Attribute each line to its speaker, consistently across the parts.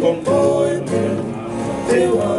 Speaker 1: con voi, Deus.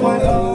Speaker 1: Cuando